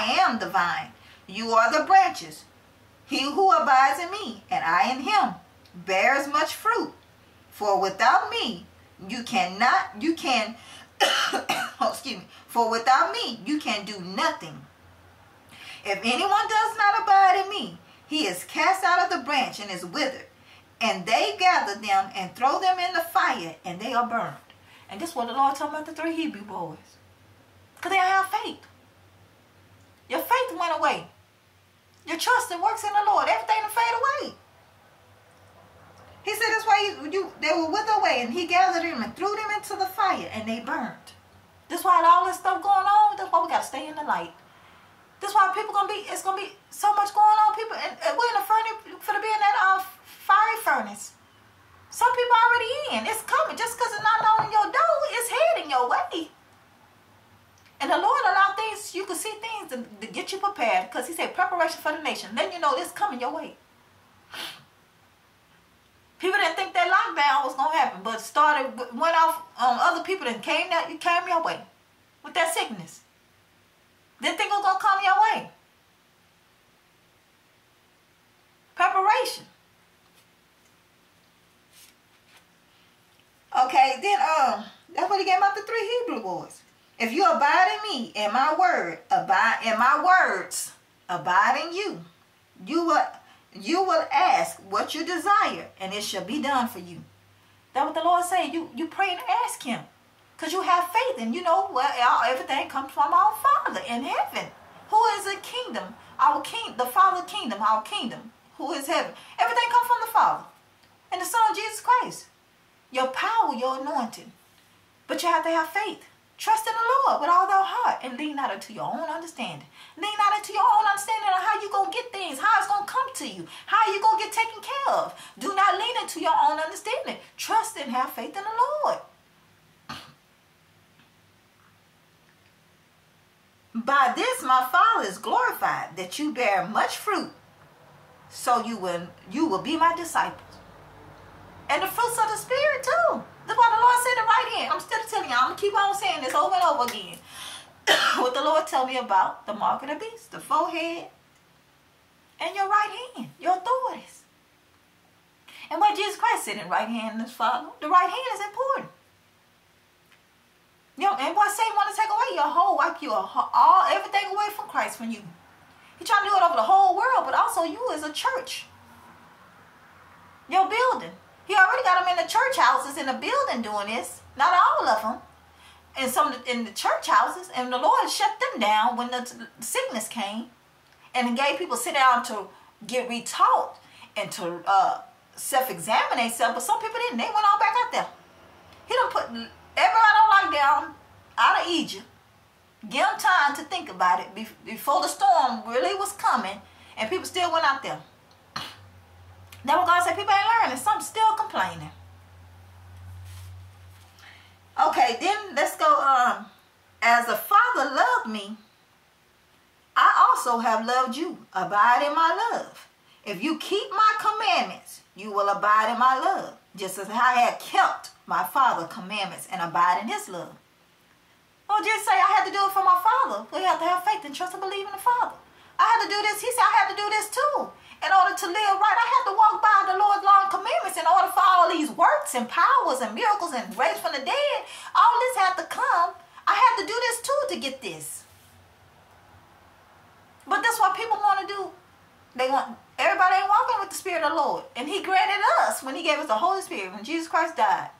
I am the vine, you are the branches. He who abides in me, and I in him, bears much fruit. For without me, you cannot, you can, oh, excuse me, for without me, you can do nothing. If anyone does not abide in me, he is cast out of the branch and is withered. And they gather them and throw them in the fire, and they are burned. And this is what the Lord told about the three Hebrew boys. Because they don't have faith. Your faith went away. Your trust and works in the Lord. Everything fade away. He said that's why you, you, they were with away, and he gathered them and threw them into the fire, and they burned. That's why all this stuff going on. That's why we got to stay in the light. That's why people gonna be. It's gonna be so much going on. People, and, and we're in the furnace for to be in that uh, fiery furnace. Some people already in. It's coming. Just because it's not on your door, it's heading your way. And the Lord allowed things, you can see things to, to get you prepared. Because he said preparation for the nation. Then you know it's coming your way. People didn't think that lockdown was going to happen. But started, went off on other people that came, that, you came your way. With that sickness. Didn't think it was going to come your way. Preparation. Okay, then um, that's what he gave out the three Hebrew boys. If you abide in me and my word, abide in my words, abide in you, you will you will ask what you desire, and it shall be done for you. That's what the Lord said. You you pray and ask him. Because you have faith, and you know well, everything comes from our Father in heaven. Who is a kingdom? Our king, the Father kingdom, our kingdom. Who is heaven? Everything comes from the Father. And the Son, Jesus Christ your power, your anointing. But you have to have faith. Trust in the Lord with all thy heart and lean not into your own understanding. Lean not into your own understanding on how you going to get things, how it's going to come to you, how you going to get taken care of. Do not lean into your own understanding. Trust and have faith in the Lord. By this my Father is glorified, that you bear much fruit, so you will, you will be my disciples. And the fruits of the Spirit too. That's why the Lord said it right here. I'm still telling y'all. I'm going to keep on saying this over and over again. what the Lord tell me about the mark of the beast, the forehead, and your right hand, your authorities. And what Jesus Christ said in right hand is Father, the right hand is important. You know, and what Satan want to take away your whole, wipe you all, everything away from Christ from you. He trying to do it over the whole world, but also you as a church. Your building. He already got them in the church houses in the building doing this. Not all of them. And some in the church houses. And the Lord shut them down when the sickness came. And gave people sit down to get retaught and to uh, self-examine themselves. But some people didn't. They went all back out there. He done put everybody on lockdown out of Egypt. Give them time to think about it before the storm really was coming. And people still went out there. Now what God said, people ain't learning. Some still complaining. Okay, then let's go. Um, as the Father loved me, I also have loved you. Abide in my love. If you keep my commandments, you will abide in my love, just as I had kept my Father's commandments and abide in his love. Well, just say I had to do it for my Father. We have to have faith and trust and believe in the Father. I had to do this. He said I had to do this too in order to live right, I have to walk by the Lord's law and commandments in order for all these works and powers and miracles and raise from the dead. All this had to come. I had to do this too to get this. But that's what people want to do. They want everybody ain't walking with the Spirit of the Lord. And He granted us when He gave us the Holy Spirit when Jesus Christ died.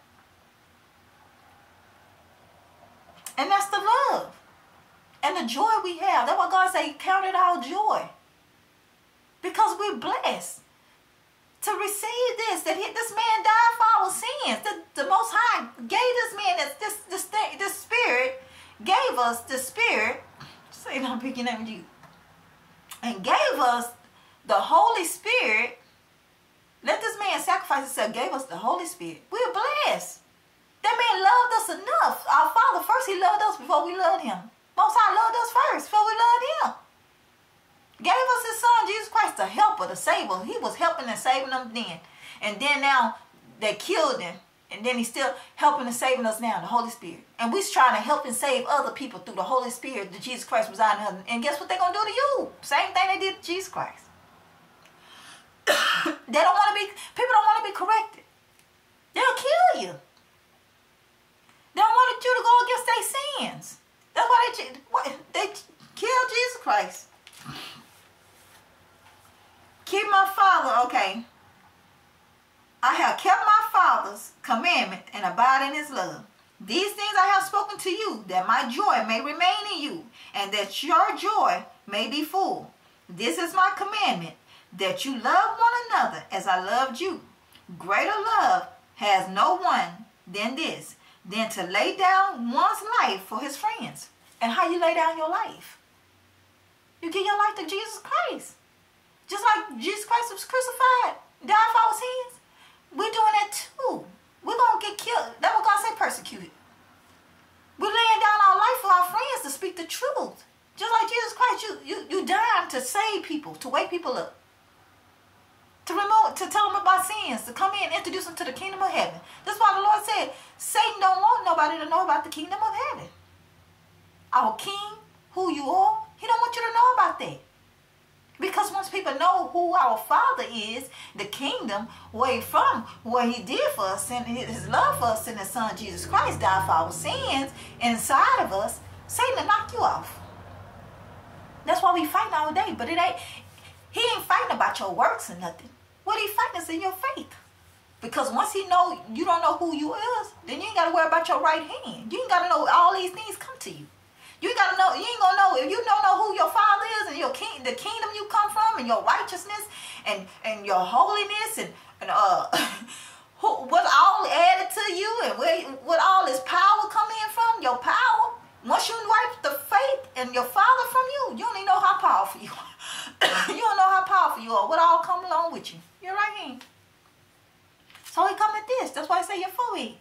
And that's the love. And the joy we have. That's what God said, Count it our joy because we're blessed to receive this that this man died for our sins. The, the most high gave this man this this this, thing, this spirit gave us the spirit say on picking of you and gave us the holy spirit. Let this man sacrifice himself gave us the holy spirit. We're blessed. That man loved us enough. Our father first he loved us before we loved him. Most high loved us first before we loved him Gave us his son, Jesus Christ, to help the helper, the savior. He was helping and saving them then. And then now they killed him And then he's still helping and saving us now, the Holy Spirit. And we're trying to help and save other people through the Holy Spirit that Jesus Christ residing in. And guess what they're going to do to you? Same thing they did to Jesus Christ. they don't want to be, people don't want to be corrected. They'll kill you. They don't want you to go against their sins. That's why they, they killed Jesus Christ. Keep my father, okay. I have kept my father's commandment and abide in his love. These things I have spoken to you, that my joy may remain in you, and that your joy may be full. This is my commandment, that you love one another as I loved you. Greater love has no one than this, than to lay down one's life for his friends. And how you lay down your life? You give your life to Jesus Christ. Just like Jesus Christ was crucified, died for our sins. We're doing that too. We're going to get killed. That's what God said, persecuted. We're laying down our life for our friends to speak the truth. Just like Jesus Christ, you, you, you died to save people, to wake people up. To remove, to tell them about sins, to come in and introduce them to the kingdom of heaven. That's why the Lord said, Satan don't want nobody to know about the kingdom of heaven. Our king, who you are, he don't want you to know about that. Because once people know who our Father is, the kingdom, where he from, what he did for us, and his love for us, and his Son Jesus Christ died for our sins inside of us, Satan knock you off. That's why we fight all day. But it ain't, he ain't fighting about your works or nothing. What he fighting is in your faith. Because once he know you don't know who you is, then you ain't got to worry about your right hand. You ain't got to know all these things come to you. You gotta know, you ain't gonna know if you don't know who your father is and your king the kingdom you come from and your righteousness and and your holiness and, and uh who, what all added to you and where what all this power come in from, your power. Once you wipe the faith and your father from you, you don't even know how powerful you are. you don't know how powerful you are. What all come along with you. You're right hand. So he come at this. That's why I say you're fully.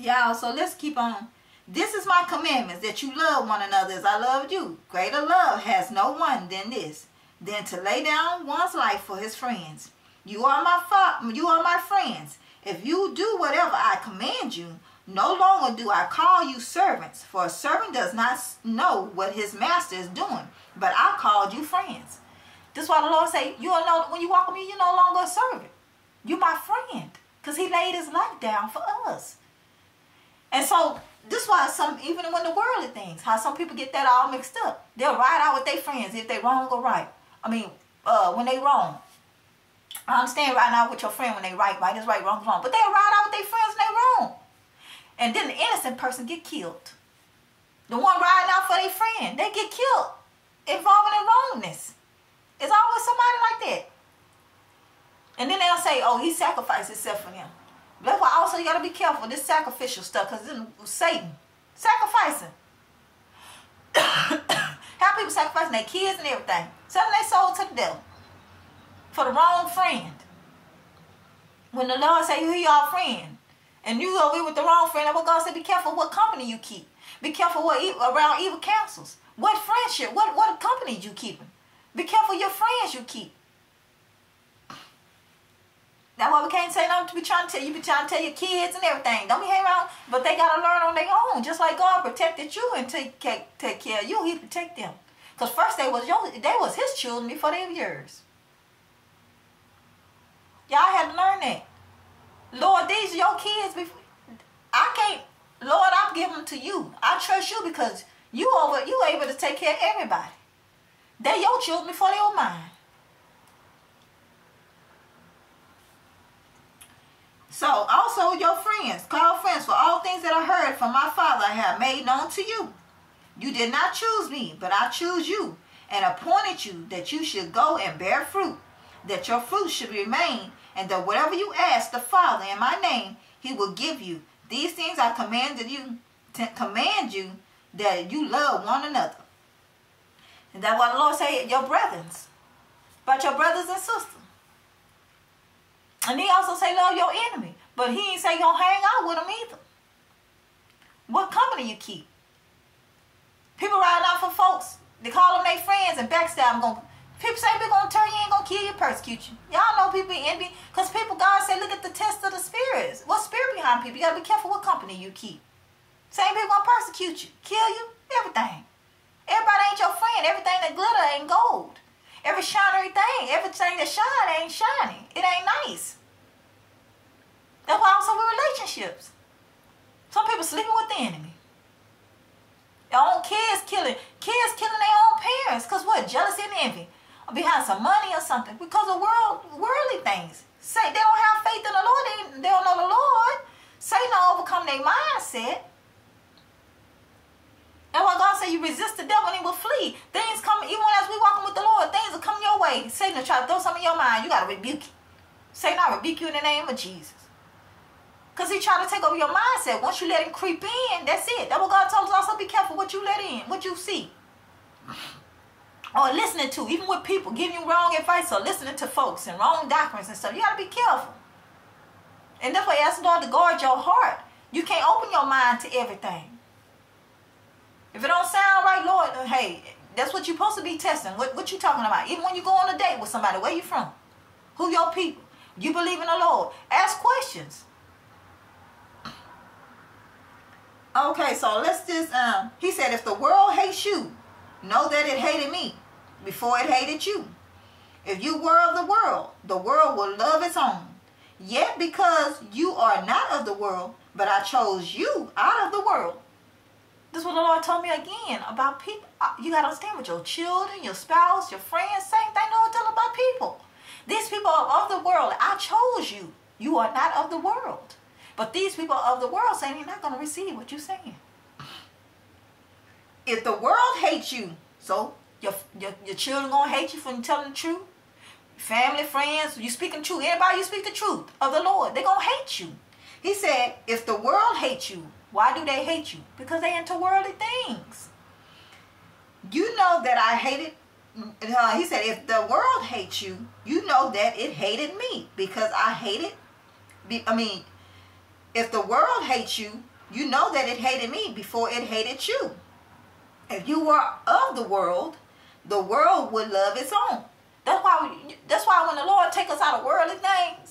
Y'all, so let's keep on. This is my commandments, that you love one another as I loved you. Greater love has no one than this, than to lay down one's life for his friends. You are my you are my friends. If you do whatever I command you, no longer do I call you servants, for a servant does not know what his master is doing, but I called you friends. This is why the Lord say, you are no, when you walk with me, you're no longer a servant. You're my friend, because he laid his life down for us. And so this why some even when the worldly things, how some people get that all mixed up. They'll ride out with their friends if they wrong or right. I mean, uh, when they wrong. I understand riding out with your friend when they right, right is right, wrong is wrong. But they'll ride out with their friends when they wrong. And then the innocent person get killed. The one riding out for their friend, they get killed, involving in wrongness. It's always somebody like that. And then they'll say, oh, he sacrificed himself for them. That's why also you got to be careful this sacrificial stuff because it's Satan. Sacrificing. How people sacrificing their kids and everything. Selling their soul to the devil. For the wrong friend. When the Lord say, who your friend? And you go with the wrong friend, and what God said, be careful what company you keep. Be careful what around evil counsels. What friendship, what, what company you keeping. Be careful your friends you keep. That's why we can't say nothing to be trying to tell you. Be trying to tell your kids and everything. Don't be hanging around, but they gotta learn on their own. Just like God protected you and take take, take care of you, He protect them. Cause first they was your, they was His children before they were yours. Y'all had to learn that. Lord, these are your kids. Before, I can't. Lord, I'm giving them to you. I trust you because you over you able to take care of everybody. They your children before they were mine. So also your friends, call friends, for all things that I heard from my Father I have made known to you. You did not choose me, but I choose you, and appointed you that you should go and bear fruit, that your fruit should remain, and that whatever you ask the Father in my name, he will give you. These things I commanded you, to command you, that you love one another. And that's what the Lord said, your brethren, but your brothers and sisters. And he also say love your enemy. But he ain't say you don't hang out with them either. What company you keep? People riding out for folks. They call them their friends and backstab them. Gonna People say people gonna turn you, ain't gonna kill you, persecute you. Y'all know people envy. Because people, God say, look at the test of the spirits. What spirit behind people? You gotta be careful what company you keep. Same people gonna persecute you, kill you, everything. Everybody ain't your friend. Everything that glitter ain't gold. Every shiny thing, everything that shine ain't shiny. It ain't nice. That's why also with relationships. Some people sleeping with the enemy. Their own kids killing, kids killing their own parents. Cause what? Jealousy and envy. Or behind some money or something. Because of world worldly things. Say they don't have faith in the Lord, they, they don't know the Lord. Satan overcome their mindset. That's why God said you resist the devil and he will flee. Things come, even as we walking with the Lord, things will come your way. Satan will try to throw something in your mind. You got to rebuke it. Satan, I rebuke you in the name of Jesus. Because he trying to take over your mindset. Once you let him creep in, that's it. That's what God told us also. Be careful what you let in, what you see. Or listening to, even with people giving you wrong advice or listening to folks and wrong doctrines and stuff. You got to be careful. And that's why you ask the Lord to guard your heart. You can't open your mind to everything. If it don't sound right, Lord, hey, that's what you're supposed to be testing. What, what you talking about? Even when you go on a date with somebody, where you from? Who your people? You believe in the Lord? Ask questions. Okay, so let's just um he said if the world hates you, know that it hated me before it hated you. If you were of the world, the world will love its own. Yet because you are not of the world, but I chose you out of the world, this is what the Told me again about people. Uh, you got to understand with your children, your spouse, your friends, same thing Lord tell about people. These people are of the world. I chose you. You are not of the world. But these people of the world saying you're not going to receive what you're saying. If the world hates you, so your, your, your children going to hate you for telling the truth. Family, friends, you speaking truth. Anybody you speak the truth of the Lord, they're going to hate you. He said, if the world hates you, why do they hate you? Because they into worldly things. You know that I hated, uh, he said, if the world hates you, you know that it hated me because I hated, I mean, if the world hates you, you know that it hated me before it hated you. If you were of the world, the world would love its own. That's why we, that's why when the Lord take us out of worldly things,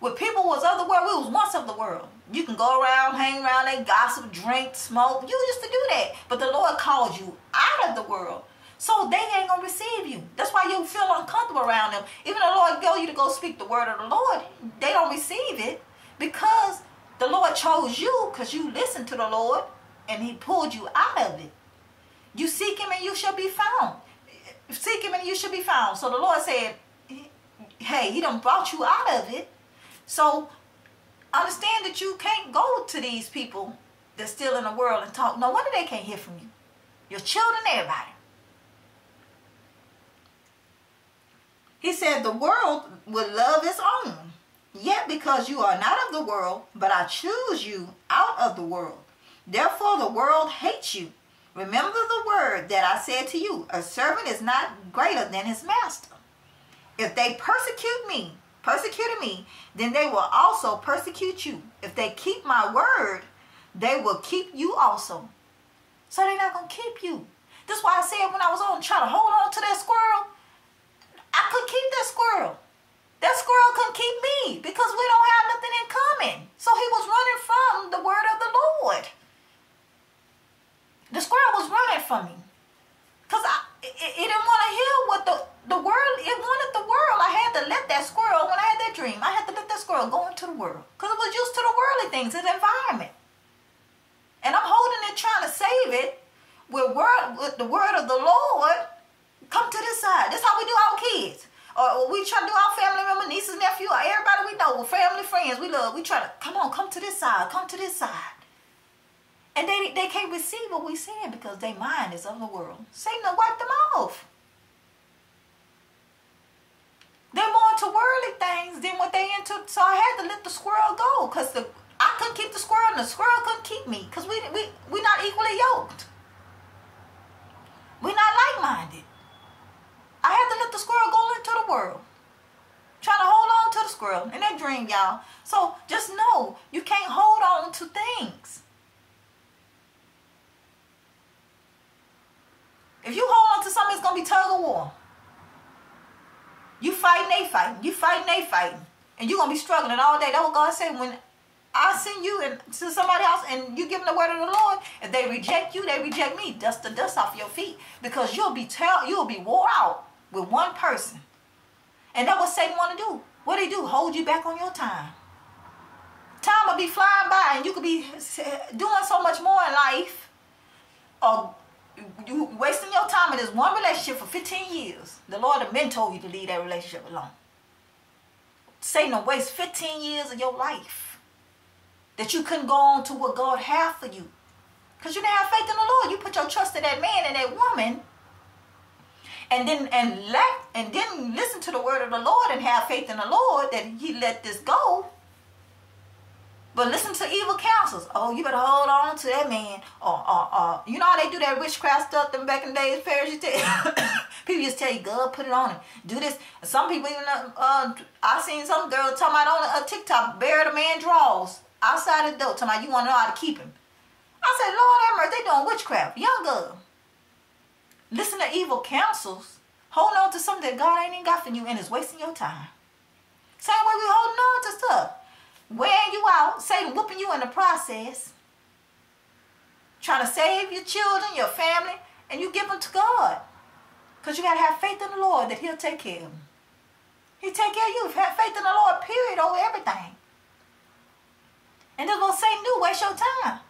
when people was of the world, we was once of the world. You can go around, hang around, they gossip, drink, smoke. You used to do that. But the Lord called you out of the world. So they ain't gonna receive you. That's why you feel uncomfortable around them. Even the Lord tell you to go speak the word of the Lord, they don't receive it because the Lord chose you because you listened to the Lord and he pulled you out of it. You seek him and you shall be found. Seek him and you shall be found. So the Lord said, hey, he done brought you out of it. So understand that you can't go to these people that's still in the world and talk. No wonder they can't hear from you. Your children, everybody. He said the world will love its own. Yet because you are not of the world, but I choose you out of the world. Therefore the world hates you. Remember the word that I said to you, a servant is not greater than his master. If they persecute me, persecuted me, then they will also persecute you. If they keep my word, they will keep you also. So they're not going to keep you. That's why I said when I was on trying to hold on to that squirrel, I couldn't keep that squirrel. That squirrel couldn't keep me because we don't have nothing in common. So he was running from the word of the Lord. The squirrel was running from me. Because it, it didn't want to hear what the, the world, it wanted the world. I had to let that squirrel, when I had that dream, I had to let that squirrel go into the world. Because it was used to the worldly things, its environment. And I'm holding it, trying to save it with, word, with the word of the Lord. Come to this side. That's how we do our kids. Or we try to do our family member, nieces, nephew, everybody we know, family, friends, we love. We try to, come on, come to this side, come to this side. And they, they can't receive what we're saying because their mind is of the world. Satan wipe them off. They're more into worldly things than what they into. So I had to let the squirrel go because the I couldn't keep the squirrel and the squirrel couldn't keep me because we, we, we're not equally yoked. We're not like-minded. I had to let the squirrel go into the world. Trying to hold on to the squirrel in that dream, y'all. So just know you can't hold on to things. If you hold on to something, it's going to be tug of war. Fighting, they fighting. You fighting, they fighting. And you're going to be struggling all day. That's what God said when I send you and to somebody else and you give them the word of the Lord. If they reject you, they reject me. Dust the dust off your feet. Because you'll be tell you'll be wore out with one person. And that's what Satan want to do. What he do? Hold you back on your time. Time will be flying by and you could be doing so much more in life. Or you wasting your time in this one relationship for 15 years. The Lord have been told you to leave that relationship alone. Satan waste 15 years of your life that you couldn't go on to what God had for you. Because you didn't have faith in the Lord. You put your trust in that man and that woman and then and let and then listen to the word of the Lord and have faith in the Lord that he let this go. But listen to evil counsels. Oh, you better hold on to that man. Or, or, or you know how they do that witchcraft stuff them back in the days, Paris, tell People just tell you, God, put it on him. Do this. Some people even, uh, uh I seen some girl talking about on a TikTok, bury the man draws outside the door, talking about you want to know how to keep him. I said, Lord have mercy, they doing witchcraft. Young girl. Listen to evil counsels. Hold on to something that God ain't even got for you and is wasting your time. Same way we holding on to stuff. Wearing you out, Satan whooping you in the process. Trying to save your children, your family, and you give them to God. Because you got to have faith in the Lord that he'll take care of them. He take care of you. Have faith in the Lord, period, over everything. And that's what Satan do, waste your time.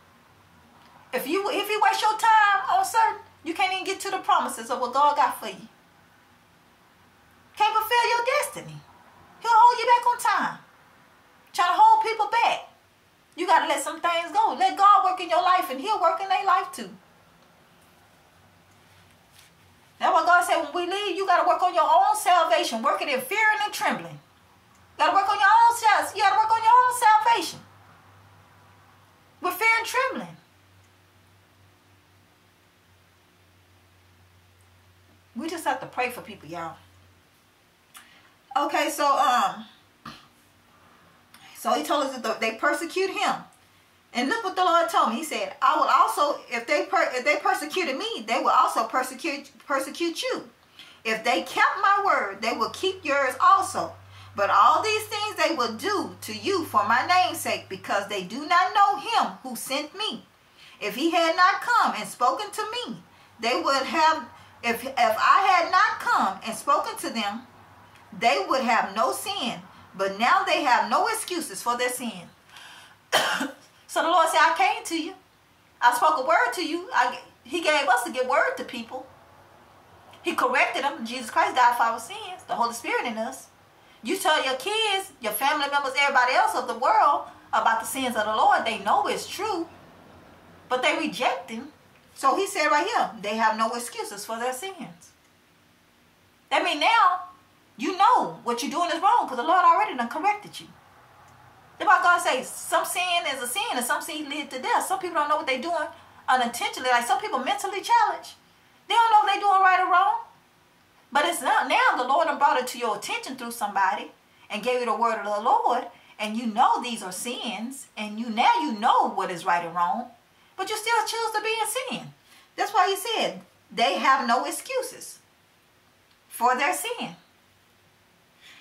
If you if you waste your time on certain you can't even get to the promises of what God got for you. Can't fulfill your destiny. He'll hold you back on time. Trying to hold people back. You got to let some things go. Let God work in your life and he'll work in their life too. That's what God said when we leave, you got to work on your own salvation. Work it in fear and in trembling. You got to work on your own self. You got to work on your own salvation. With fear and trembling. We just have to pray for people, y'all. Okay, so um, so he told us that they persecute him. And look what the Lord told me. He said, I will also, if they per, if they persecuted me, they will also persecute persecute you. If they kept my word, they will keep yours also. But all these things they will do to you for my name's sake, because they do not know him who sent me. If he had not come and spoken to me, they would have if, if I had not come and spoken to them, they would have no sin. But now they have no excuses for their sin. so the Lord said, I came to you. I spoke a word to you. I, he gave us to give word to people. He corrected them. Jesus Christ died for our sins. The Holy Spirit in us. You tell your kids, your family members, everybody else of the world about the sins of the Lord. They know it's true. But they reject him. So he said right here, they have no excuses for their sins. That means now you know what you're doing is wrong because the Lord already done corrected you. That's why God says some sin is a sin and some sin lead to death. Some people don't know what they're doing unintentionally. Like some people mentally challenged. They don't know if they're doing right or wrong. But it's not now the Lord brought it to your attention through somebody and gave you the word of the Lord. And you know these are sins. And you now you know what is right and wrong. But you still choose to be in sin. That's why he said they have no excuses for their sin.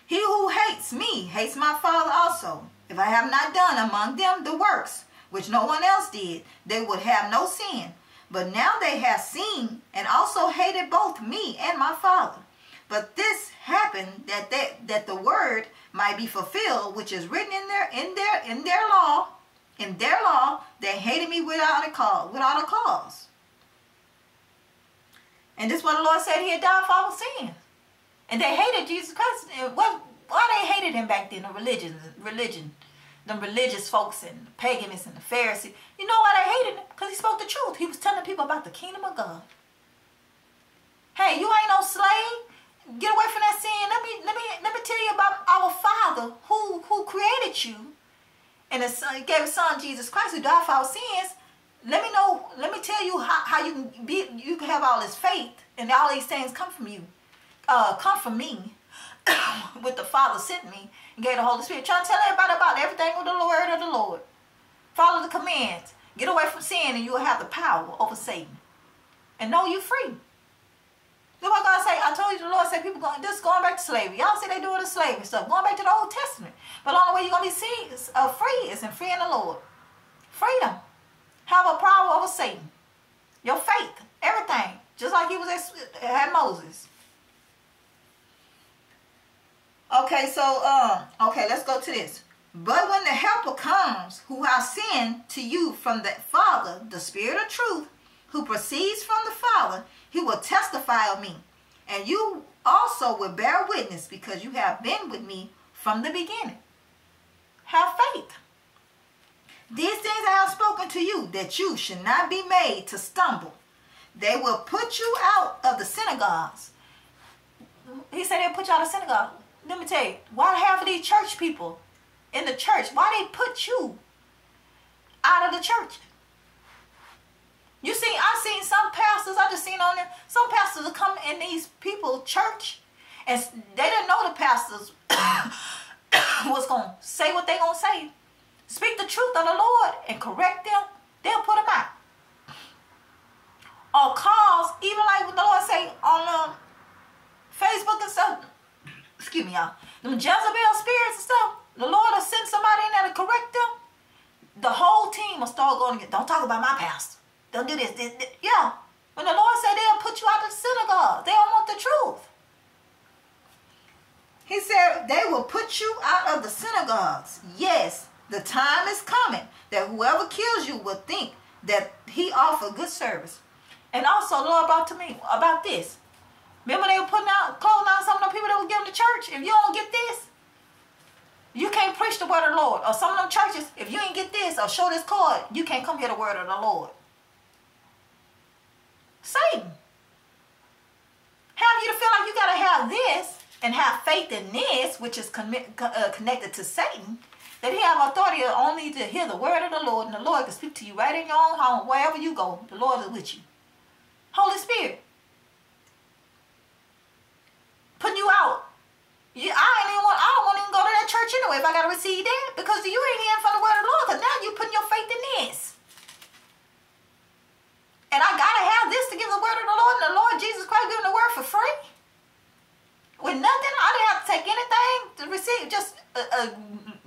He who hates me hates my Father also. If I have not done among them the works which no one else did, they would have no sin. But now they have seen and also hated both me and my Father. But this happened that they, that the word might be fulfilled, which is written in their in their in their law in their law, they hated me without a cause, without a cause. And this is what the Lord said he had died for our sins. And they hated Jesus Christ. What, why they hated him back then, the religion, religion, the religious folks and the paganists and the Pharisees. You know why they hated him? Because he spoke the truth. He was telling people about the kingdom of God. Hey, you ain't no slave. Get away from that sin. Let me let me let me tell you about our Father who who created you and his son, gave his son Jesus Christ who died for our sins, let me know, let me tell you how, how you can be, you can have all this faith and all these things come from you, uh, come from me, with the Father sent me and gave the Holy Spirit. Trying to tell everybody about everything with the word of the Lord. Follow the commands. Get away from sin and you will have the power over Satan. And know you're free. That's what God say. I told you the Lord said people going this going back to slavery. Y'all see they doing the slavery stuff, going back to the Old Testament. But the only way you're gonna be seen uh, free is in freeing the Lord. Freedom. Have a power over Satan. Your faith, everything. Just like he was at, had Moses. Okay, so um, okay, let's go to this. But when the helper comes, who I send to you from the Father, the Spirit of truth, who proceeds from the Father, he will testify of me. And you also will bear witness because you have been with me from the beginning. Have faith. These things I have spoken to you, that you should not be made to stumble. They will put you out of the synagogues. He said they'll put you out of synagogue. Let me tell you, why half of these church people in the church, why they put you out of the church? You see, I've seen some pastors, I just seen on there, some pastors come in these people church and they didn't know the pastors was going to say what they going to say. Speak the truth of the Lord and correct them. They'll put them out. Or cause, even like what the Lord say on um, Facebook and stuff, excuse me, y'all, them Jezebel spirits and stuff, the Lord will send somebody in there to correct them. The whole team will start going, don't talk about my pastor. Don't do this, this, this. Yeah. When the Lord said they'll put you out of the synagogue, they don't want the truth. He said they will put you out of the synagogues. Yes, the time is coming that whoever kills you will think that he offered good service. And also, Lord brought to me about this. Remember they were putting out, closing out some of the people that were giving to church? If you don't get this, you can't preach the word of the Lord. Or some of them churches, if you ain't get this or show this card, you can't come hear the word of the Lord. Satan. Have you to feel like you got to have this and have faith in this, which is con uh, connected to Satan, that he have authority only to hear the word of the Lord, and the Lord can speak to you right in your own home, wherever you go. The Lord is with you. Holy Spirit. Putting you out. You, I ain't even want, I don't want to even go to that church anyway if I got to receive that, because you ain't hearing for the word of the Lord, because now you putting your faith in this. And I got to have this to give the word of the Lord, and the Lord Jesus Christ giving the word for free. With nothing, I didn't have to take anything to receive, just uh, uh,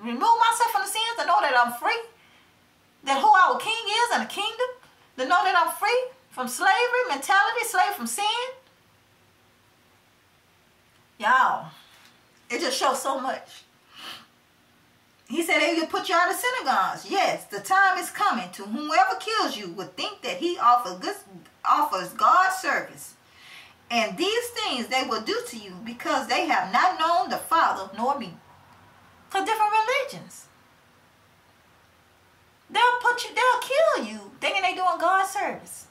remove myself from the sins to know that I'm free, that who our king is and the kingdom, to know that I'm free from slavery mentality, slave from sin. Y'all, it just shows so much. He said they will put you out of synagogues. Yes, the time is coming to whomever kills you would think that he offers, good, offers God's service. And these things they will do to you because they have not known the Father nor me. Because different religions. They'll put you, they'll kill you thinking they doing God's service.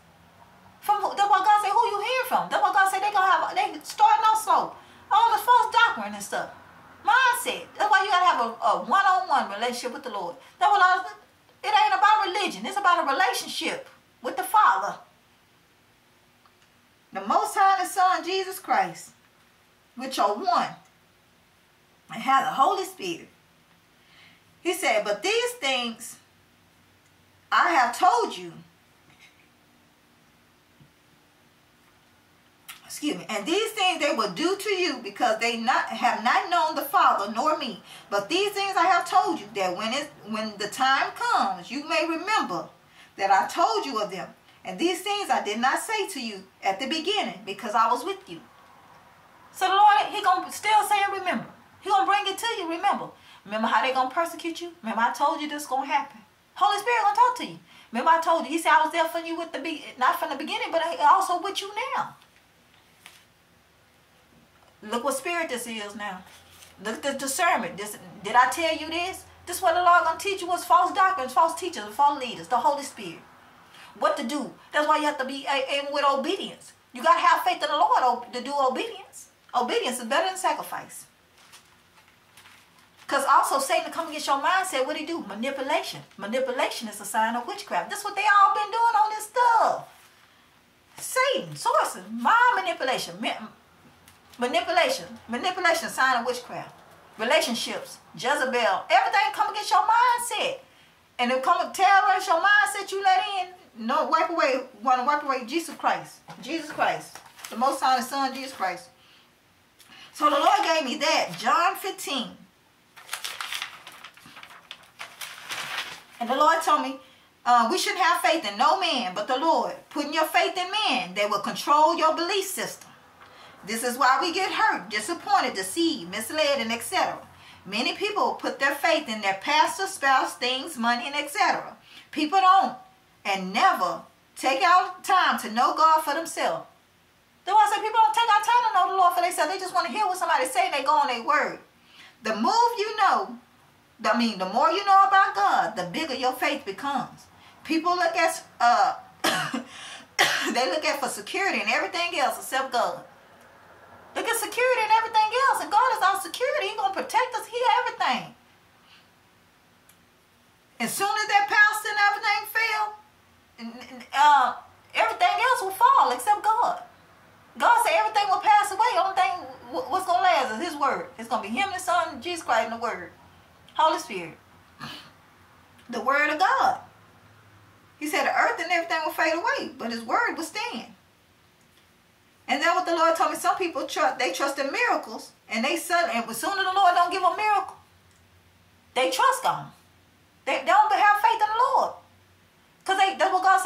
From that's what God say, who you hear from? That's what God say they gonna have they starting off slow. All the false doctrine and stuff. Mindset. That's why you gotta have a, one-on-one relationship with the Lord. That's what I it ain't about religion, it's about a relationship with the Father. The Most High and Son, Jesus Christ, which are one, and have the Holy Spirit. He said, but these things I have told you. Excuse me. And these things they will do to you because they not have not known the Father nor me. But these things I have told you that when it when the time comes, you may remember that I told you of them. And these things I did not say to you at the beginning because I was with you. So the Lord, He gonna still say, remember. He gonna bring it to you. Remember. Remember how they gonna persecute you? Remember I told you this gonna happen. Holy Spirit gonna talk to you. Remember I told you, he said I was there for you with the be not from the beginning, but also with you now. Look what spirit this is now. Look at the discernment. This, did I tell you this? This is what the Lord gonna teach you was false doctrines, false teachers, false leaders, the Holy Spirit. What to do. That's why you have to be in with obedience. You gotta have faith in the Lord to do obedience. Obedience is better than sacrifice. Because also Satan come against your mindset, what he do? Manipulation. Manipulation is a sign of witchcraft. That's what they all been doing on this stuff. Satan, sources, mind manipulation. Manipulation. Manipulation, sign of witchcraft. Relationships, Jezebel, everything come against your mindset. And it come terrorize your mindset you let in. No, wipe away, want to wipe away Jesus Christ. Jesus Christ. the Most High Son, Jesus Christ. So the Lord gave me that, John 15. And the Lord told me, uh, we shouldn't have faith in no man but the Lord. Putting your faith in men, they will control your belief system. This is why we get hurt, disappointed, deceived, misled, and etc. Many people put their faith in their pastor, spouse, things, money, and etc. People don't and never take out time to know God for themselves. The one say people don't take out time to know the Lord for themselves. They just want to hear what somebody say they go on their word. The move you know, I mean, the more you know about God, the bigger your faith becomes. People look at, uh, they look at for security and everything else except God. Look at security and everything else. And God is our security. He's going to protect us. He everything. As soon as that pastor and everything fell, uh, everything else will fall except God. God said everything will pass away. Only thing what's going to last is his word. It's going to be him, the son, Jesus Christ, and the word. Holy Spirit. The word of God. He said the earth and everything will fade away, but his word will stand. And then what the Lord told me, some people trust they trust in miracles, and they said, and as soon as the Lord don't give a miracle, they trust God. They, they don't have faith in the Lord. Because they that's what God said.